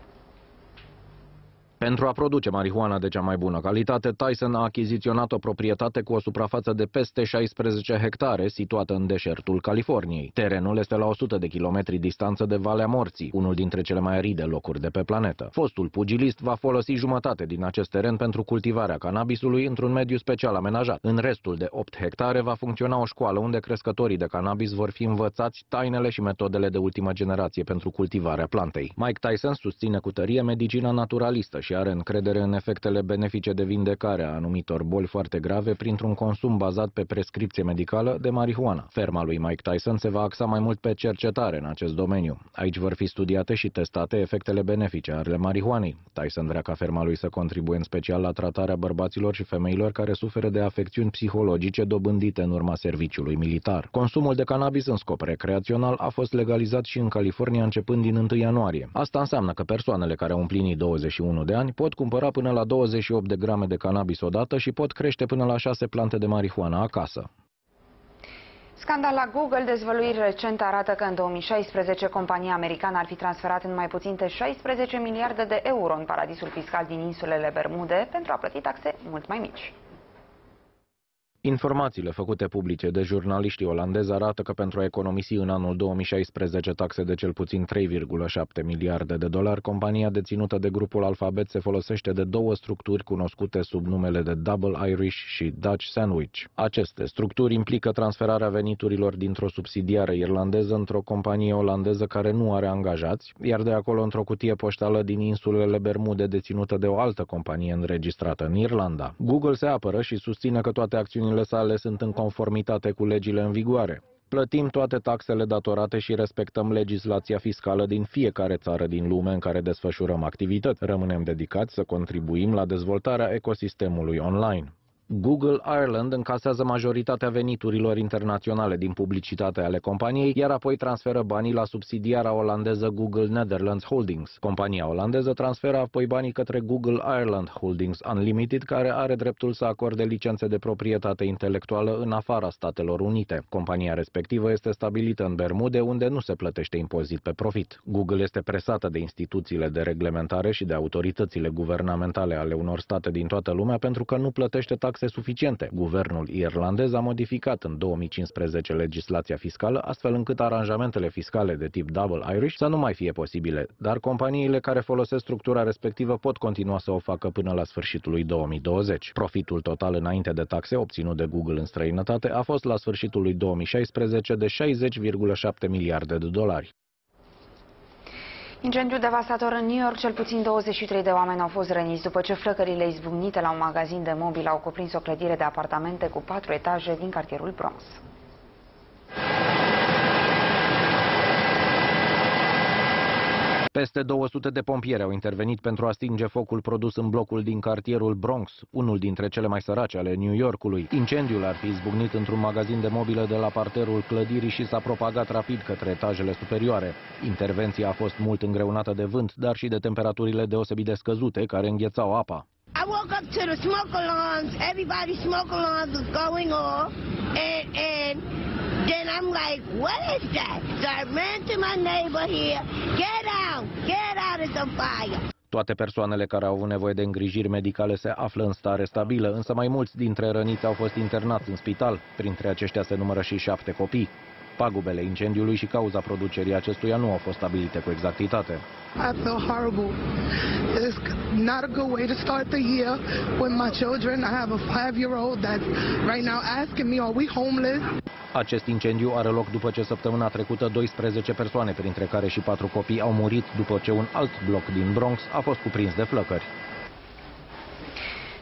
Pentru a produce marihuana de cea mai bună calitate, Tyson a achiziționat o proprietate cu o suprafață de peste 16 hectare situată în deșertul Californiei. Terenul este la 100 de kilometri distanță de Valea Morții, unul dintre cele mai aride locuri de pe planetă. Fostul pugilist va folosi jumătate din acest teren pentru cultivarea cannabisului într-un mediu special amenajat. În restul de 8 hectare va funcționa o școală unde crescătorii de cannabis vor fi învățați tainele și metodele de ultimă generație pentru cultivarea plantei. Mike Tyson susține cu tărie medicina naturalistă și are încredere în efectele benefice de vindecare a anumitor boli foarte grave printr-un consum bazat pe prescripție medicală de marihuana. Ferma lui Mike Tyson se va axa mai mult pe cercetare în acest domeniu. Aici vor fi studiate și testate efectele benefice ale marihuanei. Tyson vrea ca ferma lui să contribuie în special la tratarea bărbaților și femeilor care suferă de afecțiuni psihologice dobândite în urma serviciului militar. Consumul de cannabis în scop recreațional a fost legalizat și în California începând din 1 ianuarie. Asta înseamnă că persoanele care au împlinit 21 de ani pot cumpăra până la 28 de grame de cannabis odată și pot crește până la 6 plante de marihuana acasă. Scandal la Google, dezvăluiri recente arată că în 2016 compania americană ar fi transferat în mai puțin de 16 miliarde de euro în paradisul fiscal din insulele Bermude pentru a plăti taxe mult mai mici. Informațiile făcute publice de jurnaliștii olandezi arată că pentru a economisi în anul 2016 taxe de cel puțin 3,7 miliarde de dolari, compania deținută de grupul Alphabet se folosește de două structuri cunoscute sub numele de Double Irish și Dutch Sandwich. Aceste structuri implică transferarea veniturilor dintr-o subsidiară irlandeză într-o companie olandeză care nu are angajați, iar de acolo într-o cutie poștală din insulele Bermude deținută de o altă companie înregistrată în Irlanda. Google se apără și susține că toate acțiunile acțiunile sale sunt în conformitate cu legile în vigoare. Plătim toate taxele datorate și respectăm legislația fiscală din fiecare țară din lume în care desfășurăm activități. Rămânem dedicați să contribuim la dezvoltarea ecosistemului online. Google Ireland încasează majoritatea veniturilor internaționale din publicitate ale companiei, iar apoi transferă banii la subsidiara olandeză Google Netherlands Holdings. Compania olandeză transferă apoi banii către Google Ireland Holdings Unlimited, care are dreptul să acorde licențe de proprietate intelectuală în afara Statelor Unite. Compania respectivă este stabilită în Bermude, unde nu se plătește impozit pe profit. Google este presată de instituțiile de reglementare și de autoritățile guvernamentale ale unor state din toată lumea pentru că nu plătește taxe taxe suficiente. Guvernul irlandez a modificat în 2015 legislația fiscală, astfel încât aranjamentele fiscale de tip Double Irish să nu mai fie posibile, dar companiile care folosesc structura respectivă pot continua să o facă până la sfârșitul lui 2020. Profitul total înainte de taxe obținut de Google în străinătate a fost la sfârșitul lui 2016 de 60,7 miliarde de dolari. Incendiu devastator în New York, cel puțin 23 de oameni au fost răniți după ce flăcările izbucnite la un magazin de mobil au cuprins o clădire de apartamente cu patru etaje din cartierul Bronx. Peste 200 de pompieri au intervenit pentru a stinge focul produs în blocul din cartierul Bronx, unul dintre cele mai sărace ale New Yorkului. Incendiul ar fi izbucnit într-un magazin de mobile de la parterul clădirii și s-a propagat rapid către etajele superioare. Intervenția a fost mult îngreunată de vânt, dar și de temperaturile deosebit de scăzute care înghețau apa. I woke up to the smoke alarms. Everybody's smoke alarms was going off, and and then I'm like, what is that? So I ran to my neighbor here. Get out! Get out! It's on fire! Toate persoanele care au avut nevoie de îngrijiri medicale se află în stare stabilă, însă mai mulți dintre răniți au fost internați în spital. Printre aceștia se numără și șapte copii. Pagubele incendiului și cauza producerii acestuia nu au fost stabilite cu exactitate. I feel horrible. It's not a good way to start the year with my children. I have a five-year-old that's right now asking me, are we homeless? Acest incendiu are loc după ce săptămâna trecută 12 persoane, printre care și patru copii, au murit după ce un alt bloc din Bronx a fost cuprins de flăcări.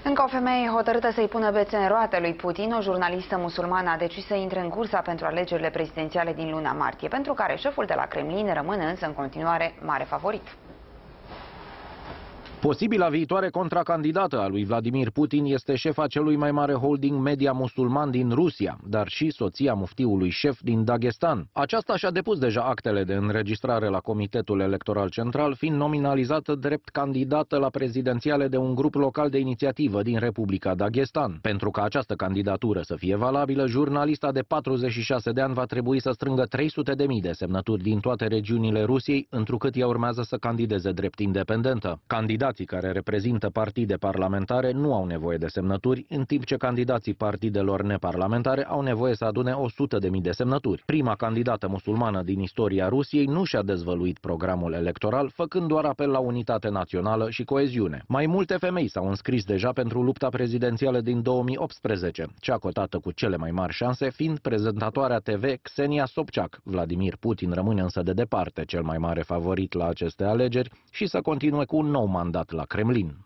Încă o femeie hotărâtă să-i pună bețe în roate lui Putin, o jurnalistă musulmană a decis să intre în cursa pentru alegerile prezidențiale din luna martie, pentru care șeful de la Kremlin rămâne însă în continuare mare favorit. Posibila viitoare contracandidată a lui Vladimir Putin este șefa celui mai mare holding media musulman din Rusia, dar și soția muftiului șef din Dagestan. Aceasta și-a depus deja actele de înregistrare la Comitetul Electoral Central, fiind nominalizată drept candidată la prezidențiale de un grup local de inițiativă din Republica Dagestan. Pentru ca această candidatură să fie valabilă, jurnalista de 46 de ani va trebui să strângă 300.000 de, de semnături din toate regiunile Rusiei, întrucât ea urmează să candideze drept independentă. Candidat candidații care reprezintă partide parlamentare nu au nevoie de semnături, în timp ce candidații partidelor neparlamentare au nevoie să adune 100.000 de semnături. Prima candidată musulmană din istoria Rusiei nu și-a dezvăluit programul electoral, făcând doar apel la unitate națională și coeziune. Mai multe femei s-au înscris deja pentru lupta prezidențială din 2018, cea cotată cu cele mai mari șanse fiind prezentatoarea TV Xenia Sobchak. Vladimir Putin rămâne însă de departe cel mai mare favorit la aceste alegeri și să continue cu un nou mandat mandat la Kremlin.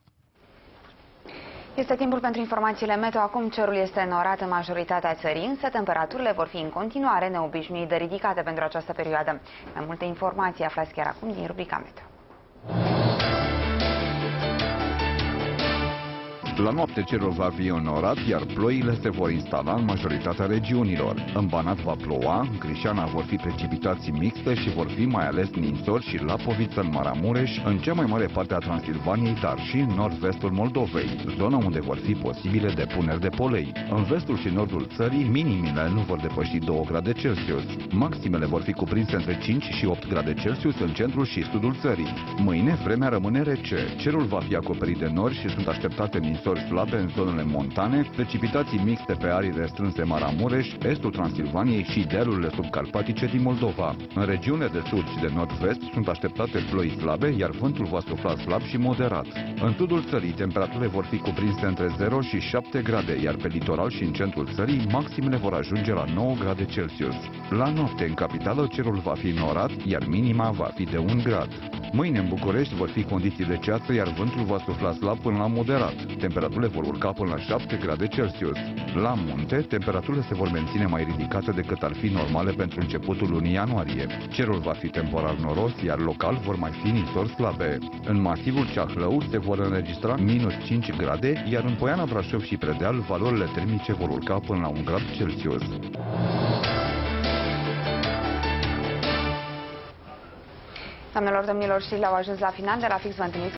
Este timpul pentru informațiile meteo. Acum cerul este înorat în majoritatea țării, însă temperaturile vor fi în continuare neobișnuit de ridicate pentru această perioadă. Mai multe informații aflați chiar acum din rubrica meteo. La noapte cerul va fi înorat, iar ploile se vor instala în majoritatea regiunilor. În Banat va ploua, în Crișana vor fi precipitații mixte și vor fi mai ales ninsori și Lapoviță în Maramureș, în cea mai mare parte a Transilvaniei, dar și în nord-vestul Moldovei, zona unde vor fi posibile depuneri de polei. În vestul și nordul țării, minimile nu vor depăși 2 grade Celsius. Maximele vor fi cuprinse între 5 și 8 grade Celsius în centrul și sudul țării. Mâine vremea rămâne rece, cerul va fi acoperit de nori și sunt așteptate ninsori sori slabe în zonele montane, precipitații mixte pe arii restrânse Maramureș, estul Transilvaniei și dealurile subcarpatice din Moldova. În regiunile de sud și de nord-vest sunt așteptate ploi slabe, iar vântul va sufla slab și moderat. În sudul țării, temperaturile vor fi cuprinse între 0 și 7 grade, iar pe litoral și în centrul țării, maximele vor ajunge la 9 grade Celsius. La noapte, în capitală, cerul va fi norat, iar minima va fi de 1 grad. Mâine în București vor fi condiții de ceață, iar vântul va sufla slab până la moderat. Temperaturile vor urca până la 7 grade Celsius. La munte, temperaturile se vor menține mai ridicate decât ar fi normale pentru începutul lunii ianuarie. Cerul va fi temporar noros, iar local vor mai fi nisori slabe. În masivul Ceahlău se vor înregistra minus 5 grade, iar în Poiana Brașov și Predeal valorile termice vor urca până la 1 grad Celsius. Doamnelor, domnilor, știrile au ajuns la final. De la fix vă întâlniți